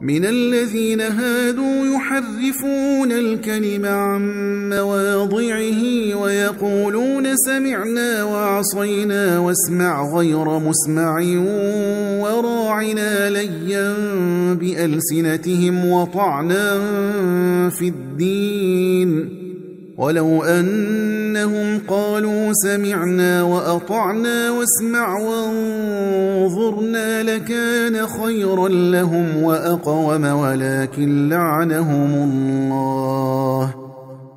من الذين هادوا يحرفون الكلم عن مواضعه ويقولون سمعنا وعصينا واسمع غير مسمع وراعنا ليا بألسنتهم وطعنا في الدين. ولو أنهم قالوا سمعنا وأطعنا واسمع وانظرنا لكان خيرا لهم وأقوم ولكن لعنهم الله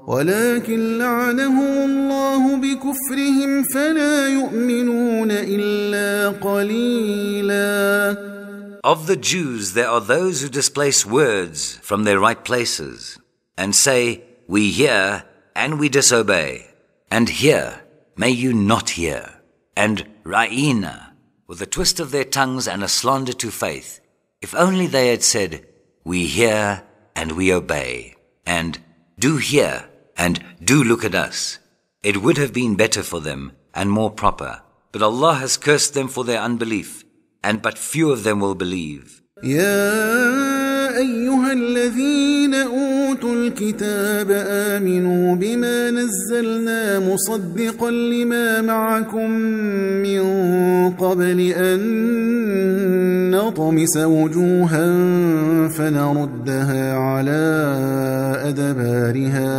ولكن لعنهم الله بكفرهم فلا يؤمنون إلا قليلا. Of the Jews there are those who displace words from their right places and say, We hear and we disobey. And hear, may you not hear. And ra'ina, with a twist of their tongues and a slander to faith. If only they had said, we hear and we obey. And do hear and do look at us. It would have been better for them and more proper. But Allah has cursed them for their unbelief, and but few of them will believe. يا أيها الذين أوتوا الكتاب آمنوا بما نزلنا مصدقا لما معكم من قبل أن نطمس وجوها فنردها على أدبارها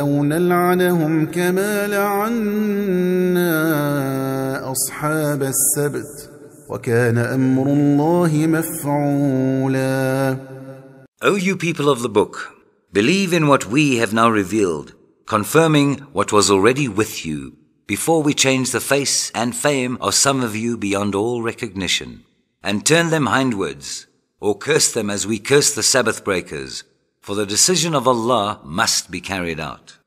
أو نلعنهم كما لعنا أصحاب السبت وكان أمر الله مفعولا. O you people of the book, believe in what we have now revealed, confirming what was already with you, before we change the face and fame of some of you beyond all recognition, and turn them hindwards, or curse them as we curse the Sabbath breakers, for the decision of Allah must be carried out.